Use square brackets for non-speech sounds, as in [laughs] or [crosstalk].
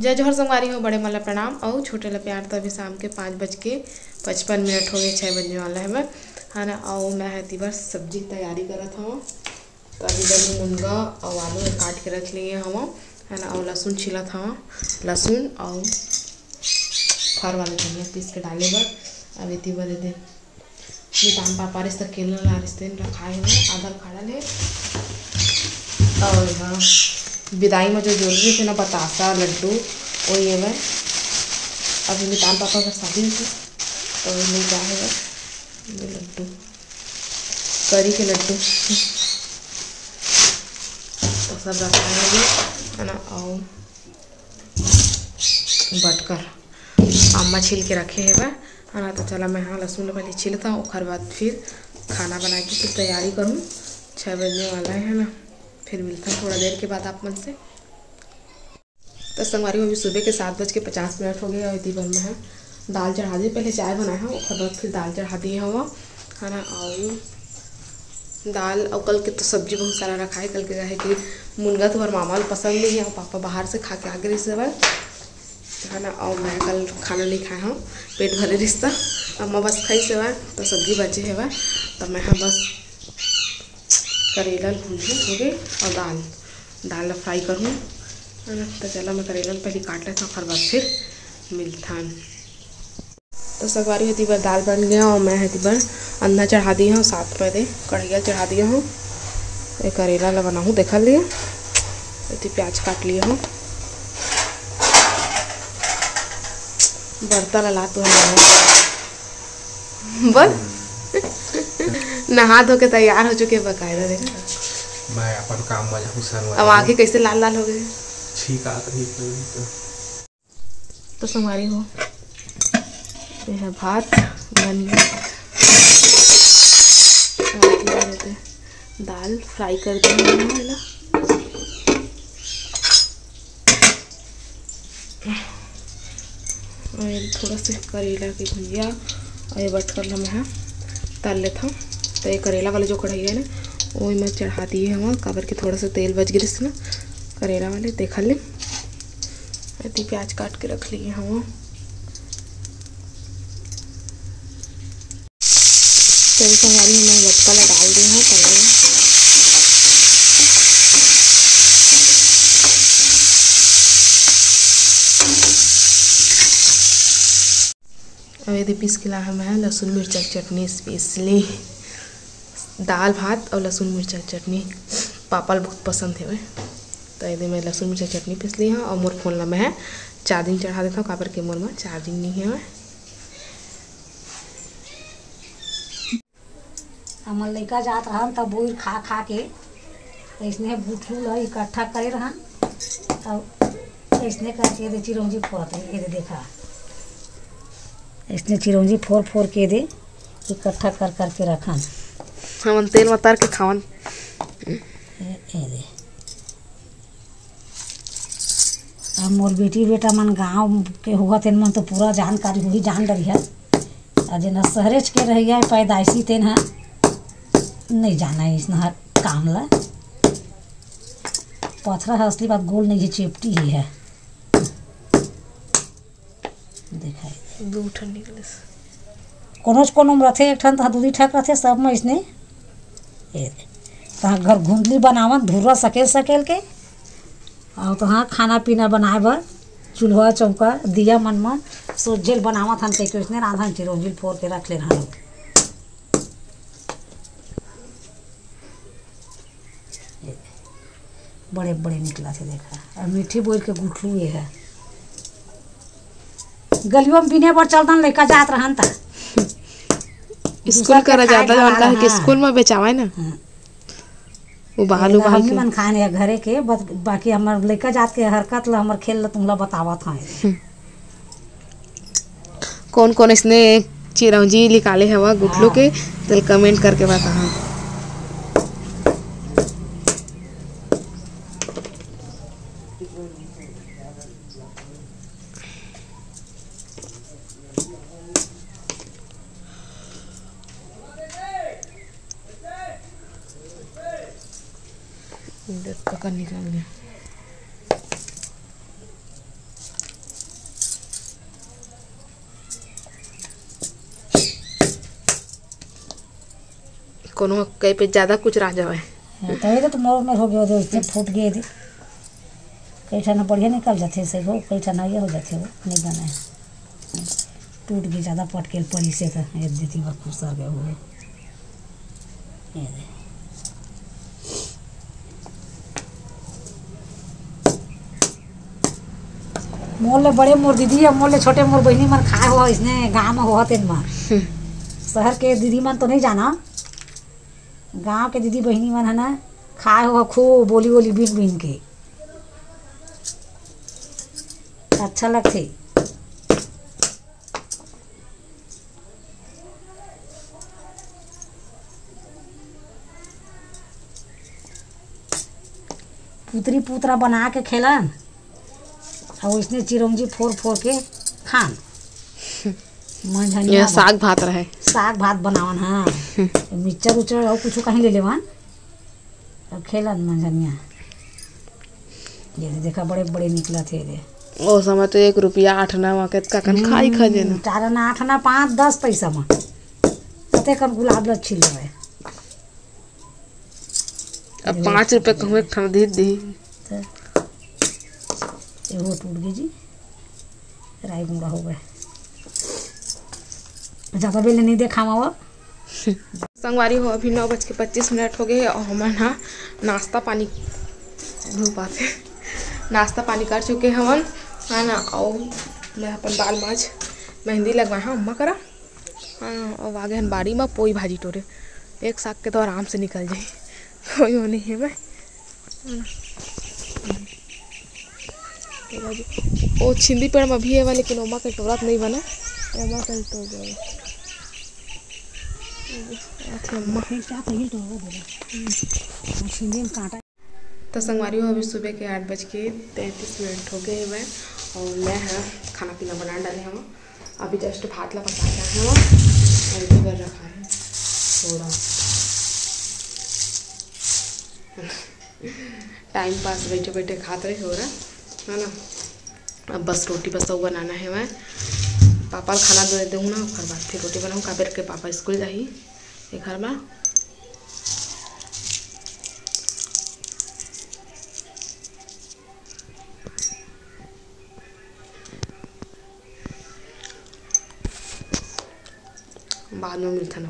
जय जोहर संगवारी हो बड़े मला प्रणाम। और छोटे ला प्यार तो अभी शाम के पाँच बज के पचपन मिनट हो गए छः बजने वाला है मैं है ना और मैं है बस सब्ज़ी तैयारी करत हूँ तो अभी जब मुनगा और आलू काट के रख लिए हम, है ना, और लहसुन छिलत हूँ लहसुन और फर वाले धनिया पीस के डाले बर अभी ती बदे दे मितान पापा रिश्ता केला ला रिश्ते रखाए हुए आधा खाड़ा ले और यहाँ विदाई में जो ज्वेलरी थे ना बतासा, लड्डू वो ये है। अभी मितान पापा का शादी थी तो नहीं क्या है। ये लड्डू, करी के लड्डू। तो सब रखा है अभी, है ना? और बटकर, अम्मा छिल के रखे है वह। है ना? तो चला मैं हाँ लहसुन पहले छिलता हूँ, उसके बाद फिर खाना बना के फिर तैयारी करूँ। छः बजने वाला है ना? फिर मिलता हूँ थोड़ा देर के बाद आप मन से तो संगवारी में अभी सुबह के सात बज के पचास मिनट हो गए और इतनी में है दाल चढ़ा दी पहले चाय बनाया है, उसके बाद फिर दाल चढ़ा दिए हुआ है ना और दाल और कल के तो सब्ज़ी बहुत सारा रखा है। कल के है कि मुनगा तो हमारे मामा पसंद नहीं है, और पापा बाहर से खा के आ गए बार। है ना और मैं कल खाना नहीं खाया हूँ। पेट भरे रिश्ता। अम्मा बस खाई से बार तो सब्ज़ी बचे है बार तो मैं हाँ बस करेला भूजी हो गई और दाल। दाल फ्राई करूँ। तो चलो मैं करेला पहले काट लेता हूँ बाद फिर मिलता तो सगवारी होती बार दाल बन गया और मैं होती बार अंधा चढ़ा दिया हूँ, साथ में दे कढ़ैया चढ़ा दिया हूँ। ये करेला ला बना हूँ, देखा लिया? इतनी प्याज काट लिया हूँ। बर्तन ला तो बस नहा धो के तैयार हो चुके बकायदा देखा। मैं अपन काम में जाऊँ सन अब आँखें कैसे लाल लाल हो गई ठीक आ रही तो। तो संवारी हो। ये है भात बन गया दाल फ्राई कर दी है ना? और थोड़ा सा करेला की भुजिया और ये बटकर ला मैं तल लेता हूँ। तो ये करेला वाले जो कढ़ाई है ना, वो मैं चढ़ा दिए है। वहाँ काबर के थोड़ा सा तेल बच गई ना करेला वाले देखा ले। अति प्याज काट के रख लिए हूँ। तो संगारी मैं बटका ला डाल दी हूँ कलर यदि पीस के ला मैं लहसुन मिर्चा चटनी स्पेशली। दाल भात और लहसुन मिर्चा चटनी। पापा बहुत पसंद है तो यदि मैं लहसुन मिर्चा चटनी पीस ली हाँ और मोर फ़ोन ला मैं चार्जिंग चढ़ा देता हूँ काबर के मोर में चार्जिंग नहीं है हमर लड़का जात रहन तब बोर खा खा के, ऐसने ला इकट्ठा करे रहन, तब ऐसने करके चिरौंजी फोड़त है देखा। ऐसने चिरौंजी फोर फोर के दे इकट्ठा कर कर के रखन हम तेल में उतार के खावन। अब मोर बेटी बेटा मन गाँव के हुआ तेन मन तो पूरा जानकारी हुई जान डरी है। और जेना शहरेज के रहिया है पैदाइशी तेन है। नहीं जाना है इसना काम ला। पथरा है असली बात गोल नहीं है चेपटी ही है। दिखाई कोनो रथे, एक ठन दूधी ठक रथे सब में इसने। तहाँ घर घुंडली बनावन धुरा सकेल सकेल के। और तहाँ खाना पीना बनाए बर, चूल्हा, चौका, दिया मन मन सोझेल बनावत हन कह उसने राधन चिरौंजिल फोड़ के रख ले रहन ये बड़े बड़े निकला थे देखा। और मीठी बोल के गुठलू ये है। गलियों में बिने पर चलतन लड़का जात रहन ता। स्कूल करा जाता है उनका कि हाँ। स्कूल में बेचावा है ना। हाँ। वो बहाल उबाल के मन खाने है घरे के बाकी हमर लड़का जात के हरकत ला हमर खेल ला तुमला बतावत है। कौन कौन इसने चिरौंजी निकाले हवा गुटलू के तो कमेंट करके इधर पकड़ निकाल लें कोनो कई पे ज़्यादा कुछ रह जावे कहीं तो तुम में हो गया जो फूट गए थे। कई ठा बढ़िया निकल जाते से हो कई ठा ये हो जाते हो नहीं बना। है टूट गई, ज़्यादा पटकेल पड़ी से था ये दीदी बात खुश आ गया हुए ये मोल ले बड़े मोर दीदी है मोल ले छोटे मोर बहनी मन खाए हुआ इसने गाँव में हुआ तेन मार शहर के दीदी मन तो नहीं जाना। गाँव के दीदी बहनी मन है ना खाए हुआ खूब बोली बोली बीन बीन के। अच्छा लगते पुतरी पुतरा बना के खेलन। और उसने चिरौंजी फोड़ फोड़ के खान। [laughs] मन साग भात रहे। साग भात बनावन हाँ। [laughs] मिक्सचर उच्चर और कुछ कहीं ले लेवन। और खेलन मंझनिया ये देखा बड़े बड़े निकला थे रे। ओ समय तो एक रुपया आठ ना वहाँ का कन खाई खजे ना चार ना आठ ना पाँच दस पैसा में। कते कन गुलाब ल छिल रहे अब पाँच रुपये कहूँ एक ठन दी एहो टूट गई जी। राई गुंडा हो गए ज़्यादा बेले नहीं देखा वो संगवारी हो, अभी नौ बज के पच्चीस मिनट हो गए और हमारे यहाँ नाश्ता पानी भूल पाते नाश्ता पानी कर चुके हैं हम। है ना और मैं अपन बाल माछ मेहंदी लगवाए हाँ अम्मा करा। हाँ और आगे हम बाड़ी में पोई भाजी टोरे। एक साग के तो आराम से निकल जाए। कोई वो नहीं है मैं है छिंदी पेड़ में भी है लेकिन ओमा के टोरत नहीं बना। ओमा का टोर गया अथी अम्मा कांटा तो संगवारी हो, अभी सुबह के आठ बज के तैंतीस मिनट हो गए हुए और मैं है, खाना पीना बना डाले हम अभी जस्ट भात ला पका आए हम और इधर रखा है। थोड़ा। [laughs] टाइम पास बैठे बैठे खाते हो रहा है ना? अब बस रोटी बस और बनाना है मैं पापा को खाना दे दूँ ना ओकर बाद फिर रोटी बनाऊँ काबेर के पापा? स्कूल जाही ये घर में। बाद में मिलता ना।